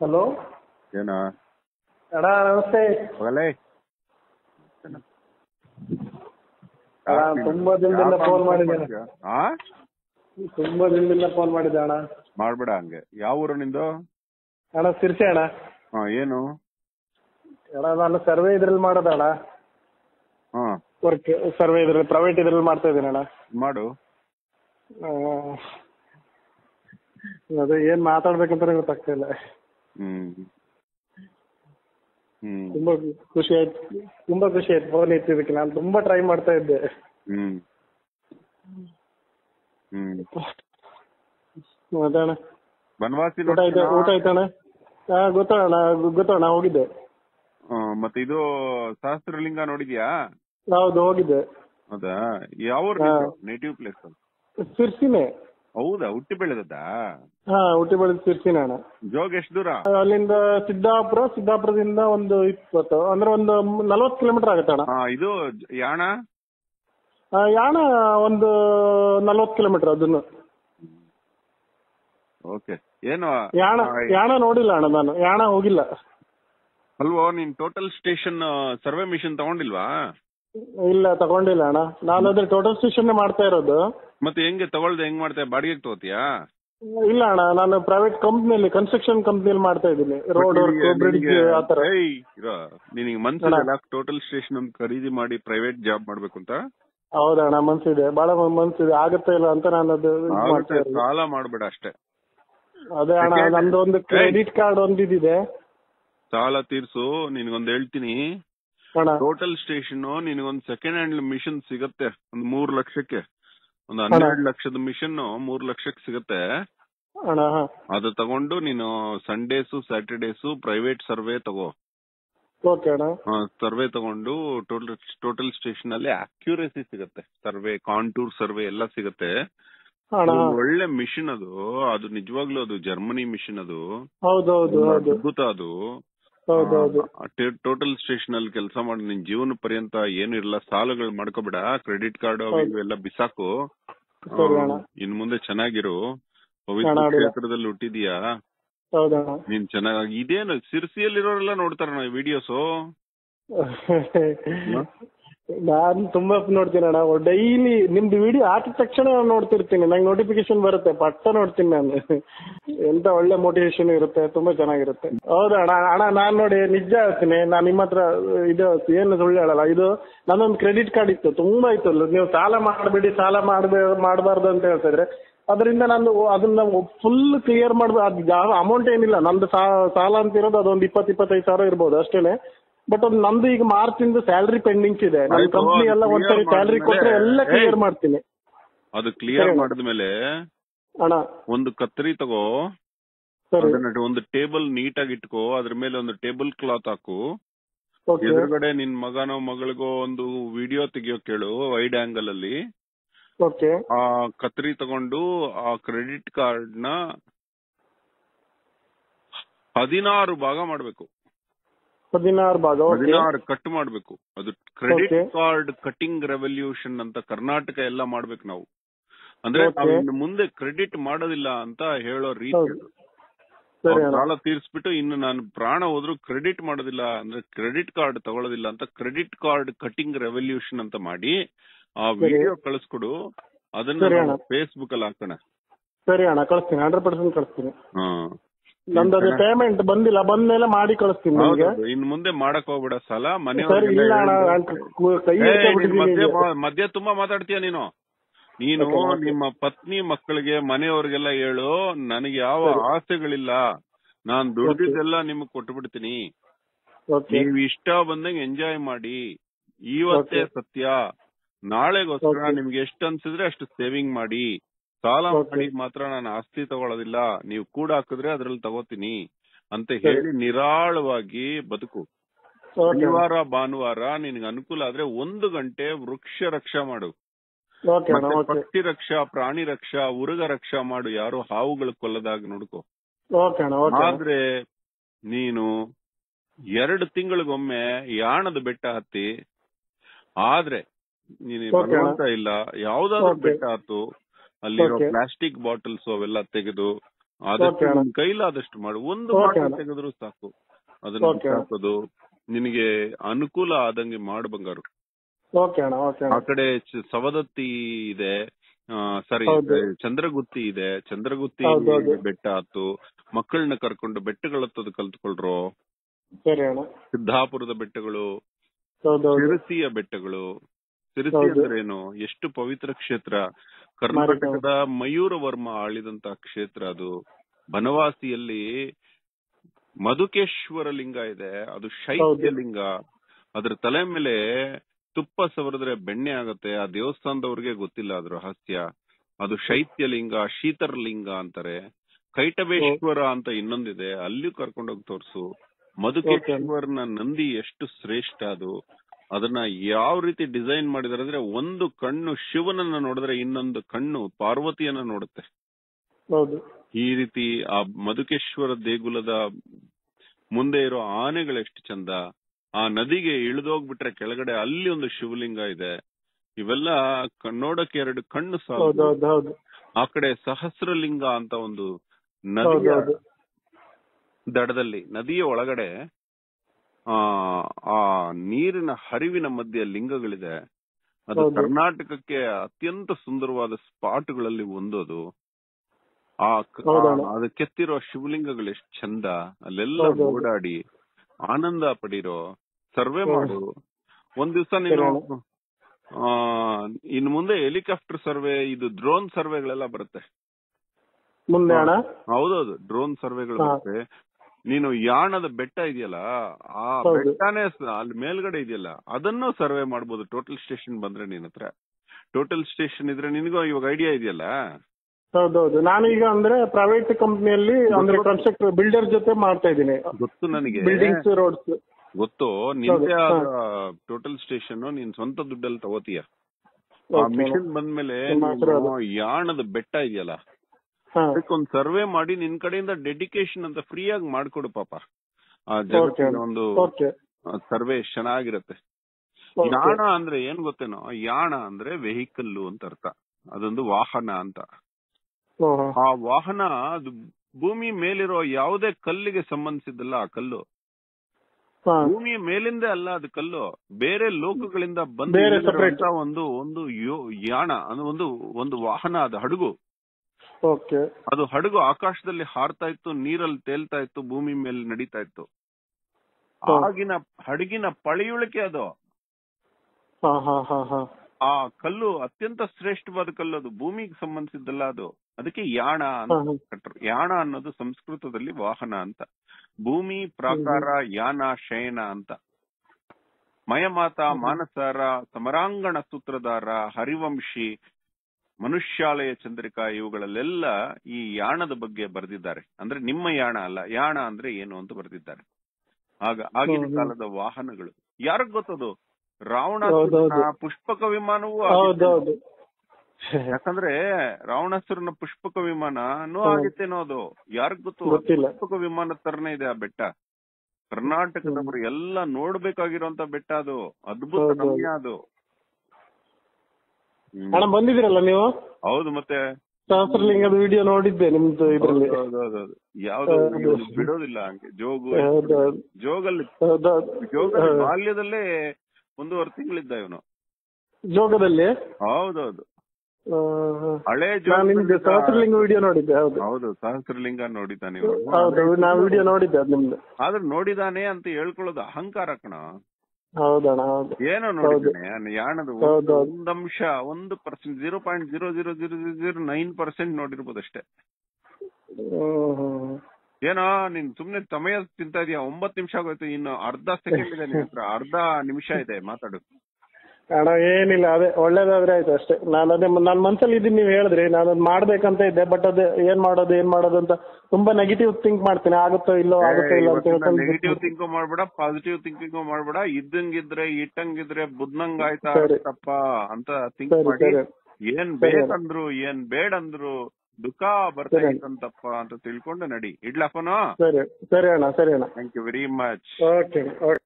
Hello? ಏನ? ಅಣ್ಣ ನಮಸ್ತೆ. ಹೋಗಲೇ ಅಣ್ಣ ತುಂಬಾ ದಿನದಿಂದ ಫೋನ್ ಮಾಡಿದ್ದೇನೆ ಆ? ತುಂಬಾ ದಿನದಿಂದ ಫೋನ್ ಮಾಡಿದ್ದೆ ಅಣ್ಣ. ಮಾಡ್ಬೇಡ ಹಂಗೆ. ಯಾವ ಊರು ನಿಂದು? ಅಣ್ಣ ಸಿರ್ಸೆ ಅಣ್ಣ. ಹಾ ಏನು? ಅಣ್ಣ ನಾನು ಸರ್ವೆ ಇದ್ರಲ್ಲಿ ಮಾಡೋದು ಅಣ್ಣ. ಹಾ. ವರ್ಕ್ ಸರ್ವೆ ಇದ್ರಲ್ಲಿ ಪ್ರೈವೇಟ್ ಇದ್ರಲ್ಲಿ ಮಾಡ್ತಾ ಇದ್ದೀನಿ ಅಣ್ಣ. ಮಾಡು. ಆ, ಅದೇ ಏನ್ ಮಾತಾಡ್ಬೇಕಂತಾನೆ ಗೊತ್ತಾಗ್ತಾ ಇಲ್ಲ. ಹ್ಮ್. ಹ್ಮ್ ತುಂಬಾ ಖುಷಿ ಆಯ್ತು ತುಂಬಾ ಖುಷಿ ಆಯ್ತು ಫೋನ್ ಎತ್ತಿದ್ದಕ್ಕೆ ನಾನು ತುಂಬಾ ಟ್ರೈ ಮಾಡ್ತಾ ಇದ್ದೆ. ಹ್ಮ್. ಹ್ಮ್. ಮತ್ತೆ ಅಣ್ಣ ಬನವಾಸಿ ಊಟ ಆಯ್ತಾ? ಊಟ ಆಯ್ತಣ್ಣ ಹಾ ಗೊತ್ತಣ್ಣ ಗೊತ್ತಣ್ಣ ಹೋಗಿದ್ದೆ. ಮತ್ತೆ ಇದು ಸಹಸ್ರಲಿಂಗ ನೋಡಿದ್ಯಾ? ಹೌದು ಹೋಗಿದ್ದೆ. ಹೌದಾ? ಯಾವ. ನೇಟಿವ್ ಪ್ಲೇಸ್ ಸಿರ್ಸಿನೇ ಹೌದಾ? ಹುಟ್ಟಿ ಬೆಳೆದದ್ದಾ? ಹಾ ಹುಟ್ಟಿ ಬೆಳೆದ ಸಿರ್ಸಿನೇ ಅಣ್ಣ ಜೋಗ ಎಷ್ಟು ದೂರ? ಅಲ್ಲಿಂದ ಸಿದ್ದಾಪುರ ಸಿದ್ದಾಪುರದಿಂದ ಒಂದು ಇಪ್ಪತ್ತು ಅಂದ್ರೆ ಒಂದು ನಲ್ವತ್ತು ಕಿಲೋಮೀಟರ್ ಆಗುತ್ತೆ ಅಣ್ಣ. ಹಾ ಇದು ಯಾಣ? ಆ, ಯಾಣ ಒಂದು ನಲ್ವತ್ತು ಕಿಲೋಮೀಟರ್ ಅದನ್ನು. ಓಕೆ. ಏನು ಯಾಣ ಯಾಣ ನೋಡಿಲ್ಲ ಅಣ್ಣ ನಾನು. ಯಾಣ ಹೋಗಿಲ್ಲ. ಅಲ್ವೋ ನೀನ್ ಟೋಟಲ್ ಸ್ಟೇಷನ್ ಸರ್ವೆ ಮಿಷನ್ ತಗೊಂಡಿಲ್ವಾ? ಇಲ್ಲ ತಗೊಂಡಿಲ್ಲ ಅಣ್ಣ. ನಾನು ಅದ್ರ ಟೋಟಲ್ ಸ್ಟೇಷನ್ ಮಾಡ್ತಾ ಇರೋದು. ಮತ್ತೆ ಹೆಂಗೆ ತಗೊಳ್ದೆ ಹೆಂಗ್ ಮಾಡ್ತಾ ಬಾಡಿಗೆಗೆ ತಗೋತಿಯಾ? ಇಲ್ಲ ಅಣ್ಣ ನಾನು ಪ್ರೈವೇಟ್ ಕಂಪ್ನಿಯಲ್ಲಿ ಕನ್ಸ್ಟ್ರಕ್ಷನ್ ಕಂಪ್ನಿಯಲ್ಲಿ ಮಾಡ್ತಾ ಇದ್ದೀನಿ. ರೋಡ್ ವರ್ಕ್ ಬ್ರಿಡ್ಜ್ ಆ ತರ ನಿನಗೆ ಮನ್ಸಿದೆಲ್ಲ ಟೋಟಲ್ ಸ್ಟೇಷನ್ ಒಂದು ಖರೀದಿ ಮಾಡಿ ಪ್ರೈವೇಟ್ ಜಾಬ್ ಮಾಡ್ಬೇಕು ಅಂತ? ಹೌದಣ್ಣ ಮನ್ಸಿದೆ. ಬಹಳ ಮನ್ಸಿದೆ. ಆಗುತ್ತೆ ಇಲ್ಲ ಅಂತ ನಾನು ಅದು ಇದ್ ಮಾಡ್ತಾ ಇರೋದು. ಸಾಲ ಮಾಡ್ಬೇಡ ಅಷ್ಟೇ. ಅದೇ ಅಣ್ಣ? ನಂದು ಒಂದು ಕ್ರೆಡಿಟ್ ಕಾರ್ಡ್ ಒಂದಿದೆ ಸಾಲ ತೀರ್ಸು ನಿನಗೊಂದು ಹೇಳ್ತೀನಿ. ಟೋಟಲ್ ಸ್ಟೇಷನ್ ನಿನಗೊಂದು ಸೆಕೆಂಡ್ ಹ್ಯಾಂಡ್ ಮಿಷನ್ ಸಿಗತ್ತೆ. ಒಂದ್ ಮೂರ್ ಲಕ್ಷಕ್ಕೆ. ಒಂದು ಹನ್ನೆರಡು ಲಕ್ಷದ ಮಿಷನ್ ಮೂರ್ ಲಕ್ಷಕ್ಕೆ ಸಿಗತ್ತೆ. ಅದು ತಗೊಂಡು ನೀನು ಸಂಡೇಸು ಸ್ಯಾಟರ್ಡೇಸು ಪ್ರೈವೇಟ್ ಸರ್ವೆ ತಗೋ. ಸರ್ವೆ ತಗೊಂಡು ಟೋಟಲ್ ಟೋಟಲ್ ಸ್ಟೇಷನ್ ಅಲ್ಲಿ ಅಕ್ಯೂರೇಸಿ ಸಿಗತ್ತೆ. ಸರ್ವೆ ಕಾಂಟೂರ್ ಸರ್ವೆ ಎಲ್ಲ ಸಿಗತ್ತೆ. ಒಳ್ಳೆ ಮಿಷನ್ ಅದು. ಅದು ನಿಜವಾಗ್ಲೂ ಅದು ಜರ್ಮನಿ ಮಿಷನ್ ಅದು. ಅದ್ಭುತ ಅದು. ಟೋಟಲ್ ಸ್ಟೇಷನ್ ಅಲ್ಲಿ ಕೆಲಸ ಮಾಡಿ ನಿನ್ ಜೀವನ ಪರ್ಯಂತ ಏನು ಇಲ್ಲ ಸಾಲಗಳು ಮಾಡ್ಕೋಬೇಡ ಕ್ರೆಡಿಟ್ ಕಾರ್ಡ್. ಇವೆಲ್ಲ ಬಿಸಾಕು. ಇನ್ ಮುಂದೆ ಚೆನ್ನಾಗಿರು. ಪವಿತ್ರ. ಕ್ಷೇತ್ರದಲ್ಲಿ ಹುಟ್ಟಿದ್ಯಾ? ನೀನ್ ಚೆನ್ನಾಗಿ ಇದೇನು ಸಿರ್ಸಿಯಲ್ಲಿರೋರೆಲ್ಲ ನೋಡ್ತಾರ ವಿಡಿಯೋಸು ನಾನು ತುಂಬಾ ನೋಡ್ತೀನಿ ಅಣ್ಣ. ಡೈಲಿ ನಿಮ್ದು ವಿಡಿಯೋ ಹಾಕಿದ ತಕ್ಷಣ ನೋಡ್ತಿರ್ತೀನಿ. ನಂಗೆ ನೋಟಿಫಿಕೇಶನ್ ಬರುತ್ತೆ, ಪಟ್ಟ ನೋಡ್ತೀನಿ ನಾನು. ಎಂತ ಒಳ್ಳೆ ಮೋಟಿವೇಶನ್ ಇರುತ್ತೆ, ತುಂಬಾ ಚೆನ್ನಾಗಿರುತ್ತೆ. ಹೌದಾ ಅಣ್ಣ? ಅಣ್ಣ, ನಾನ್ ನೋಡಿ ನಿಜ ಹೇಳ್ತೀನಿ. ನಾನು ನಿಮ್ಮ ಹತ್ರ ಇದು ಏನು ಸುಳ್ಳು ಹೇಳಲ್ಲ. ಇದು ನನ್ನೊಂದು ಕ್ರೆಡಿಟ್ ಕಾರ್ಡ್ ಇತ್ತು. ತುಂಬಾ ಇತ್ತು ನೀವು ಸಾಲ ಮಾಡಬೇಡಿ, ಸಾಲ ಮಾಡಬೇ, ಮಾಡಬಾರ್ದು ಅಂತ ಹೇಳ್ತಿದ್ರೆ ಅದರಿಂದ ನಾನು ಅದನ್ನ ಫುಲ್ ಕ್ಲಿಯರ್ ಮಾಡ್ಬೋದು ಅದು ಅಮೌಂಟ್ ಏನಿಲ್ಲ. ನಮ್ದು ಸಾಲ ಅಂತಿರೋದು ಅದೊಂದು ಇಪ್ಪತ್ತು, ಇಪ್ಪತ್ತೈದು ಸಾವಿರ ಇರ್ಬೋದು ಅಷ್ಟೇನೆ. ಬಟ್ ಒಂದು ನಮ್ದು ಈಗ ಮಾರ್ಚ್ ಇಂದ ಸ್ಯಾಲರಿ ಪೆಂಡಿಂಗ್ಸ್ ಇದೆ. ನಮ್ಮ ಆಯ್ತು, ಕಂಪ್ನಿ ಅದು ಎಲ್ಲ clear ಒಂದ್ಸರಿ ಸ್ಯಾಲರಿ ಕೊಟ್ಟರೆ ಕೊಟ್ರೆ ಎಲ್ಲ ಕ್ಲಿಯರ್ ಮಾಡ್ತೀನಿ. ಅದು ಕ್ಲಿಯರ್ ಸರಿ. ಮಾಡಿದ್ಮೇಲೆ ಅಣ್ಣ. ಒಂದು ಕತ್ತರಿ ತಗೋ. ಸರಿ. ಅದನ್ನ ಒಂದು ಟೇಬಲ್ ನೀಟಾಗಿ ಇಟ್ಕೋ ಅದ್ರ ಮೇಲೆ ಒಂದು ಟೇಬಲ್ ಕ್ಲಾತ್ ಹಾಕು. ಓಕೆ ಎದುರುಗಡೆ ನಿನ್ ಮಗನೋ ಮಗಳಿಗೋ ಒಂದು ವಿಡಿಯೋ ತೆಗಿಯೋ ಕೇಳು ವೈಡ್ ಆಂಗಲ್ ಅಲ್ಲಿ. ಓಕೆ ಆ ಕತ್ರಿ ತಗೊಂಡು ಆ ಕ್ರೆಡಿಟ್ ಕಾರ್ಡ್ನ ಹದಿನಾರು ಭಾಗ ಮಾಡ್ಬೇಕು. ಹದಿನಾರು ಭಾಗ ಹದಿನಾರು ಕಟ್ ಮಾಡ್ಬೇಕು. ಅದು ಕ್ರೆಡಿಟ್ ಕಾರ್ಡ್ ಕಟಿಂಗ್ ರೆವಲ್ಯೂಷನ್ ಅಂತ ಕರ್ನಾಟಕ ಎಲ್ಲ ಮಾಡ್ಬೇಕು ನಾವು. ಅಂದ್ರೆ ಮುಂದೆ ಕ್ರೆಡಿಟ್ ಮಾಡೋದಿಲ್ಲ ಅಂತ ಹೇಳೋ ರೀತಿ ಸಾಲ ತೀರ್ಸ್ಬಿಟ್ಟು ಇನ್ನು ನಾನು ಪ್ರಾಣ ಹೋದ್ರು ಕ್ರೆಡಿಟ್ ಮಾಡೋದಿಲ್ಲ ಅಂದ್ರೆ ಕ್ರೆಡಿಟ್ ಕಾರ್ಡ್ ತಗೊಳ್ಳೋದಿಲ್ಲ ಅಂತ ಕ್ರೆಡಿಟ್ ಕಾರ್ಡ್ ಕಟಿಂಗ್ ರೆವಲ್ಯೂಷನ್ ಅಂತ ಮಾಡಿ ಆ ವಿಡಿಯೋ ಕಳಿಸ್ಕೊಡು. ಅದನ್ನ ಫೇಸ್ಬುಕ್ ಅಲ್ಲಿ ಹಾಕೋಣ. ಸರಿ ಅಣ್ಣ ಕಳಿಸ್ತೀನಿ. ಹಂಡ್ರೆಡ್ ಪರ್ಸೆಂಟ್ ಕಳಿಸ್ತೀನಿ. ಹಾ. ನಂದು ಅದು ಪೇಮೆಂಟ್ ಬಂದಿಲ್ಲ ಬಂದ್ಮೇಲೆ ಮಾಡಿ ಕಳಿಸ್ತೀನಿ ನಿಮ್ಗೆ ಹೌದೌದು. ಇನ್ ಮುಂದೆ ಮಾಡಕ್ ಹೋಗ್ಬೇಡ ಸಾಲ ಮನೆಯವರಿಗೆ ಮನೆಯವ್ರಿಗೆಲ್ಲ ಇಲ್ಲ ಅಣ್ಣ ಹೇಳ್ಬಿಡು. ನಾನ್ ಕು- ಕೈ ಏ, ನೀನ್ ಮಧ್ಯ ಈಗ. ಮಾ- ಮಧ್ಯ ತುಂಬಾ ಮಾತಾಡ್ತೀಯ ನೀನು ನೀನು Okay, okay. ನಿಮ್ಮ ಪತ್ನಿ ಮಕ್ಕಳಿಗೆ ಮನೆಯವ್ರಿಗೆಲ್ಲ ಹೇಳು ನನಗೆ ಯಾವ ಸರಿ. ಆಸೆಗಳಿಲ್ಲ ನಾನ್ ದುಡ್ದಿದ್ದೆಲ್ಲ ನಿಮಗ್ ಕೊಟ್ಟು ಬಿಡ್ತೀನಿ ಓಕೆ ನೀವ್ ಇಷ್ಟ ಬಂದಂಗೆ ಎಂಜಾಯ್ ಮಾಡಿ ಇವತ್ತೇ Okay. ಸತ್ಯ ನಾಳೆಗೋಸ್ಕರ Okay. ನಿಮ್ಗೆ ಎಷ್ಟು ಅನ್ಸಿದ್ರೆ ಅಷ್ಟು ಸೇವಿಂಗ್ ಮಾಡಿ ಸಾಲ. ಮಾಡಿ ಮಾತ್ರ ನಾನು ಆಸ್ತಿ ತಗೊಳ್ಳೋದಿಲ್ಲ ನೀವು ಕೂಡ ಹಾಕಿದ್ರೆ ಅದ್ರಲ್ಲಿ ತಗೋತೀನಿ ಅಂತ ಹೇಳಿ ನಿರಾಳವಾಗಿ ಬದುಕು. ಶನಿವಾರ ಭಾನುವಾರ ನಿನ್ಗೆ ಅನುಕೂಲ ಆದ್ರೆ ಒಂದು ಗಂಟೆ ವೃಕ್ಷ ರಕ್ಷಾ ಮಾಡು. ಪಕ್ಷಿ ರಕ್ಷಾ ಪ್ರಾಣಿ ರಕ್ಷಾ ಉರುಗ ರಕ್ಷಾ ಮಾಡು ಯಾರು ಹಾವುಗಳು ಕೊಲ್ಲದಾಗ ನೋಡ್ಕೋ. ಆದ್ರೆ ನೀನು ಎರಡು ತಿಂಗಳಿಗೊಮ್ಮೆ ಯಾಣದ ಬೆಟ್ಟ ಹತ್ತಿ ಆದ್ರೆ ನೀನು ಇಲ್ಲ ಯಾವ್ದಾದ್ರು ಬೆಟ್ಟ ಹತ್ತು ಅಲ್ಲಿರೋ. ಪ್ಲಾಸ್ಟಿಕ್ ಬಾಟಲ್ಸ್ ಅವೆಲ್ಲ ತೆಗೆದು ಆದಷ್ಟು ನಿಮ್ ಕೈಲಾದಷ್ಟು ಮಾಡು. ಒಂದು ಬಾಟಲ್ ತೆಗೆದ್ರು ಸಾಕು. ಅದನ್ನ. ಹಾಕೋದು ನಿನಗೆ ಅನುಕೂಲ ಆದಂಗೆ ಮಾಡು ಬಂಗಾರು. ಆ ಕಡೆ ಸವದತ್ತಿ ಇದೆ. ಸರಿ. ಚಂದ್ರಗುತ್ತಿ ಇದೆ. ಚಂದ್ರಗುತ್ತಿ. ಬೆಟ್ಟ ಹತ್ತು ಮಕ್ಕಳನ್ನ ಕರ್ಕೊಂಡು ಬೆಟ್ಟಗಳ ಹತ್ತೋದು ಕಲ್ತ್ಕೊಳ್ರು? ಸಿದ್ದಾಪುರದ ಬೆಟ್ಟಗಳು ಸಿರಸಿಯ ಬೆಟ್ಟಗಳು. ಸಿರಸಿ. ಅಂದ್ರೆ ಏನು ಎಷ್ಟು ಪವಿತ್ರ ಕ್ಷೇತ್ರ. ಕರ್ನಾಟಕದ ಮಯೂರ ವರ್ಮ ಆಳಿದಂತ ಕ್ಷೇತ್ರ ಅದು. ಬನವಾಸಿಯಲ್ಲಿ ಮಧುಕೇಶ್ವರ ಲಿಂಗ ಇದೆ. ಅದು ಶೈತ್ಯ ಲಿಂಗ ಅದ್ರ ತಲೆ ಮೇಲೆ ತುಪ್ಪ ಸವರಿದ್ರೆ ಬೆಣ್ಣೆ ಆಗತ್ತೆ. ಆ ದೇವಸ್ಥಾನದವ್ರಿಗೆ ಗೊತ್ತಿಲ್ಲ ಅದ್ರ ರಹಸ್ಯ ಅದು ಶೈತ್ಯ ಲಿಂಗ ಶೀತರ್ ಲಿಂಗ ಅಂತಾರೆ ಕೈಟವೇಶ್ವರ ಅಂತ ಇನ್ನೊಂದಿದೆ. ಅಲ್ಲಿಯೂ ಕರ್ಕೊಂಡೋಗಿ ತೋರ್ಸು. ಮಧುಕೇಶ್ವರನ ನಂದಿ ಎಷ್ಟು ಶ್ರೇಷ್ಠ ಅದು. ಅದನ್ನ ಯಾವ ರೀತಿ ಡಿಸೈನ್ ಮಾಡಿದಾರೆ ಅಂದ್ರೆ ಒಂದು ಕಣ್ಣು ಶಿವನನ್ನ ನೋಡಿದ್ರೆ ಇನ್ನೊಂದು ಕಣ್ಣು ಪಾರ್ವತಿಯನ್ನ ನೋಡುತ್ತೆ. ಈ ರೀತಿ ಆ ಮಧುಕೇಶ್ವರ ದೇಗುಲದ ಮುಂದೆ ಇರೋ ಆನೆಗಳೆಷ್ಟು ಚಂದ. ಆ ನದಿಗೆ ಇಳಿದೋಗ್ಬಿಟ್ರೆ ಕೆಳಗಡೆ ಅಲ್ಲಿ ಒಂದು ಶಿವಲಿಂಗ ಇದೆ. ಇವೆಲ್ಲ ನೋಡಕ್ಕೆ ಎರಡು ಕಣ್ಣು ಸಾಕು. ಆ ಕಡೆ ಸಹಸ್ರಲಿಂಗ ಅಂತ ಒಂದು ನದಿ ದಡದಲ್ಲಿ ನದಿಯ ಒಳಗಡೆ ಆ ಆ ನೀರಿನ ಹರಿವಿನ ಮಧ್ಯೆ ಲಿಂಗಗಳಿದೆ. ಅದು ಕರ್ನಾಟಕಕ್ಕೆ ಅತ್ಯಂತ ಸುಂದರವಾದ ಸ್ಪಾಟ್ಗಳಲ್ಲಿ ಒಂದದು. ಆ ಅದು ಕೆತ್ತಿರೋ ಶಿವಲಿಂಗಗಳು ಎಷ್ಟು ಚಂದ. ಅಲ್ಲೆಲ್ಲ. ಓಡಾಡಿ ಆನಂದ ಪಡಿರೋ ಸರ್ವೆ. ಮಾಡು. ಒಂದ್ ದಿವಸ ನೀನು ಆ ಇನ್ ಮುಂದೆ ಹೆಲಿಕಾಪ್ಟರ್ ಸರ್ವೆ ಇದು ಡ್ರೋನ್ ಸರ್ವೆಗಳೆಲ್ಲ ಬರುತ್ತೆ. ಹೌದೌದು. ಡ್ರೋನ್ ಸರ್ವೆಗಳು ಬರುತ್ತೆ. ನೀನು ಯಾಣದ ಬೆಟ್ಟ ಇದೆಯಲ್ಲ ಆ. ಬೆಟ್ಟನೇ ಅಲ್ಲಿ ಮೇಲ್ಗಡೆ ಇದೆಯಲ್ಲ ಅದನ್ನು ಸರ್ವೆ ಮಾಡಬಹುದು ಟೋಟಲ್ ಸ್ಟೇಷನ್ ಬಂದ್ರೆ ನಿನ್ ಹತ್ರ. ಟೋಟಲ್ ಸ್ಟೇಷನ್ ಇದ್ರೆ ನಿನಗೂ ಇವಾಗ ಐಡಿಯಾ ಇದೆಯಲ್ಲ? ಹೌದೌದು. ನಾನು ಈಗ ಅಂದ್ರೆ ಪ್ರೈವೇಟ್ ಕಂಪನಿಯಲ್ಲಿ ಅಂದ್ರೆ ಕನ್ಸ್ಟ್ರಕ್ಟರ್ ಬಿಲ್ಡರ್ ಜೊತೆ ಮಾಡ್ತಾ ಇದ್ದೀನಿ. ಗೊತ್ತು ನನಗೆ. ಬಿಲ್ಡಿಂಗ್ಸ್ ರೋಡ್ಸ್ ಗೊತ್ತು. ನಿಂದೆ ಟೋಟಲ್ ಸ್ಟೇಷನ್ ನೀನ್ ಸ್ವಂತ ದುಡ್ಡಲ್ಲಿ ತಗೋತೀಯ. ಆ ಮಿಷನ್ ಬಂದ್ಮೇಲೆ ಯಾಣದ ಬೆಟ್ಟ ಇದೆಯಲ್ಲ ಅದಕ್ಕೊಂದ್ ಸರ್ವೆ ಮಾಡಿ ನಿನ್ ಕಡೆಯಿಂದ ಡೆಡಿಕೇಶನ್ ಅಂತ ಫ್ರೀ ಆಗಿ ಮಾಡ್ಕೊಡು ಪಾಪ. ಆ ಜಗತ್ತಿನ ಒಂದು ಸರ್ವೆ ಚೆನ್ನಾಗಿರತ್ತೆ ಯಾಣ ಅಂದ್ರೆ ಏನ್ ಗೊತ್ತೇನೋ? ಯಾಣ ಅಂದ್ರೆ ವೆಹಿಕಲ್ ಅಂತ ಅರ್ಥ. ಅದೊಂದು ವಾಹನ ಅಂತ. ಆ ವಾಹನ ಅದು ಭೂಮಿ ಮೇಲಿರೋ ಯಾವುದೇ ಕಲ್ಲಿಗೆ ಸಂಬಂಧಿಸಿದ್ದಲ್ಲ ಆ ಕಲ್ಲು. ಭೂಮಿಯ ಮೇಲಿಂದ ಅಲ್ಲ ಅದು ಕಲ್ಲು. ಬೇರೆ ಲೋಕಗಳಿಂದ ಬಂದ ಒಂದು ಒಂದು ಯಾಣ ಅಂದ್ರೆ ಒಂದು ಒಂದು ವಾಹನ ಅದು ಹಡಗು. ಓಕೆ. ಅದು ಹಡಗು ಆಕಾಶದಲ್ಲಿ ಹಾರ್ತಾ ಇತ್ತು ನೀರಲ್ಲಿ ತೇಲ್ತಾ ಇತ್ತು ಭೂಮಿ ಮೇಲೆ ನಡೀತಾ ಇತ್ತು. ಆಗಿನ ಹಡಗಿನ ಪಳೆಯುಳಿಕೆ ಅದು. ಆ ಕಲ್ಲು ಅತ್ಯಂತ ಶ್ರೇಷ್ಠವಾದ ಕಲ್ಲು ಅದು. ಭೂಮಿಗೆ ಸಂಬಂಧಿಸಿದ್ದಲ್ಲ ಅದು. ಅದಕ್ಕೆ ಯಾಣ ಅಂತ. ಯಾಣ ಅನ್ನೋದು ಸಂಸ್ಕೃತದಲ್ಲಿ ವಾಹನ ಅಂತ. ಭೂಮಿ ಪ್ರಾಕಾರ ಯಾನ ಶಯನ ಅಂತ. ಮಯಮಾತ ಮಾನಸಾರ ಸಮರಾಂಗಣ ಸೂತ್ರಧಾರ ಹರಿವಂಶಿ ಮನುಷ್ಯಾಲಯ ಚಂದ್ರಿಕಾ ಇವುಗಳಲ್ಲೆಲ್ಲ ಈ ಯಾಣದ ಬಗ್ಗೆ ಬರೆದಿದ್ದಾರೆ ಅಂದ್ರೆ ನಿಮ್ಮ ಯಾಣ ಅಲ್ಲ ಯಾಣ ಅಂದ್ರೆ ಏನು ಅಂತ ಬರೆದಿದ್ದಾರೆ ಆಗ ಆಗಿನ. ಕಾಲದ ವಾಹನಗಳು ಯಾರಿಗ್ ಗೊತ್ತದು ರಾವಣ. ಪುಷ್ಪಕ ವಿಮಾನವೂ. ಯಾಕಂದ್ರೆ ರಾವಣಾಸುರನ ಪುಷ್ಪಕ ವಿಮಾನನೂ. ಆಗಿತ್ತೇನೋ ಅದು ಯಾರಿಗ್ ಗೊತ್ತು. ಪುಷ್ಪಕ ವಿಮಾನ ತರನೇ ಇದೆ ಆ ಬೆಟ್ಟ ಕರ್ನಾಟಕದವರು ಎಲ್ಲ ನೋಡ್ಬೇಕಾಗಿರುವಂತ ಬೆಟ್ಟ ಅದು ಅದ್ಭುತ ಅದು. ಅಣ್ಣ ಬಂದಿದ್ದೀರಲ್ಲ ನೀವು? ಹೌದು ಮತ್ತೆ ಸಹಸ್ರಲಿಂಗದ ವಿಡಿಯೋ ನೋಡಿದ್ದೆ ನಿಮ್ದು ಇದ್ರಲ್ಲಿ. ಯಾವ್ದು ಬಿಡೋದಿಲ್ಲ ಜೋಗು ಜೋಗಲ್ಲಿ ಹೌದು. ಬಾಲ್ಯದಲ್ಲೇ ಒಂದೂವರೆ ತಿಂಗಳಿದ್ದ ಇವನು. ಜೋಗದಲ್ಲಿ? ಹೌದೌದು ಹಳೆ ನಿಮ್ದು ಸಹಸ್ರಲಿಂಗ ವಿಡಿಯೋ ನೋಡಿದ್ದೆ ಹೌದು. ಹೌದು ಸಹಸ್ರಲಿಂಗ ನೋಡಿದ್ದಾನೆ ಹೌದು ನಾ ವಿಡಿಯೋ ನೋಡಿದ್ದೆ ನಿಮ್ದು. ಆದ್ರೆ ನೋಡಿದಾನೆ ಅಂತ ಹೇಳ್ಕೊಳ್ಳೋದು ಅಹಂಕಾರ ಕಣ. ಹೌದಣ್ಣ ಹೌದು. ಏನೋ ನೋಡಿದ್ದಾನೆ ಯಾಣದ ಒಂದು- ಅಂಶ ಒಂದು percent zero point zero zero zero zero nine percent ನೋಡಿರ್ಬೋದು ಅಷ್ಟೇ. ಏನೋ ನೀನ್ ಸುಮ್ನೆ ಸಮಯ ತಿಂತಾ ಇದೀಯ? ಒಂಬತ್ತು ನಿಮಿಷ ಆಗೋಯ್ತು ಇನ್ನು ಅರ್ಧ ಸೆಕೆಂಡ್ ಇದೆ ನಿನ್ ಹತ್ರ. ಅರ್ಧ ನಿಮಿಷ ಇದೆ ಮಾತಾಡು. ಅಣ್ಣ ಏನಿಲ್ಲ ಅದೇ ಒಳ್ಳೇದಾದ್ರೆ ಆಯ್ತು ಅಷ್ಟೇ. ನಾನು ಅದೇ ನನ್ನ ಮನಸ್ಸಲ್ಲಿ ಇದ್ದೀನಿ ನೀವು ಹೇಳಿದ್ರಿ. ನಾನು ಅದು ಮಾಡ್ಬೇಕಂತ ಇದ್ದೆ ಬಟ್ ಅದು ಏನ್ ಮಾಡೋದು ಏನ್ ಮಾಡೋದು ಅಂತ ತುಂಬಾ ನೆಗೆಟಿವ್ ಥಿಂಕ್ ಮಾಡ್ತೀನಿ. ಆಗುತ್ತೋ ಇಲ್ಲೋ ಆಗುತ್ತೋ ಇಲ್ಲ ಅಂತ ಹೇಳ್ಕೊಂಡು ನೆಗೆಟಿವ್ ಥಿಂಕ್ ಮಾಡ್ಬೇಡ ಪಾಸಿಟಿವ್ ಥಿಂಕಿಂಗ್ ಮಾಡ್ಬೇಡ. ಇದ್ದಂಗಿದ್ರೆ ಇಟ್ಟಂಗಿದ್ರೆ ಬುದ್ನಂಗ್ ಆಯ್ತಾ. ತಪ್ಪ ಅಂತ ಥಿಂಕ್ ಸರಿ ಮಾಡಿ. ಸರಿ. ಏನ್. ಬೇಕಂದ್ರು ಏನ್ ಬೇಡಂದ್ರು ದುಃಖ ಬರ್ತಾ ಸರಿ. ಇತ್ತಂತಪ್ಪ ಅಂತ ತಿಳ್ಕೊಂಡು ನಡಿ. ಇಡ್ಲಪ್ಪನೋ ಸರಿ ಸರಿ ಅಣ್ಣ ಸರಿ ಅಣ್ಣ. Thank you very much okay okay